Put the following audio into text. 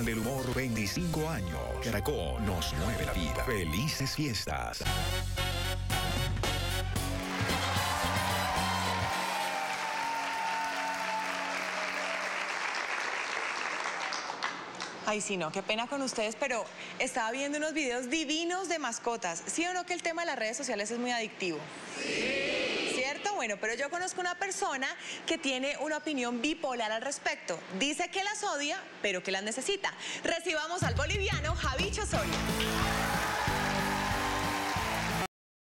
Nacional del Humor 25 años. Caracol nos mueve la vida. Felices fiestas. Ay, sí, no, qué pena con ustedes, pero estaba viendo unos videos divinos de mascotas. ¿Sí o no que el tema de las redes sociales es muy adictivo? Sí. Bueno, pero yo conozco una persona que tiene una opinión bipolar al respecto. Dice que las odia, pero que las necesita. Recibamos al boliviano Javicho Soria.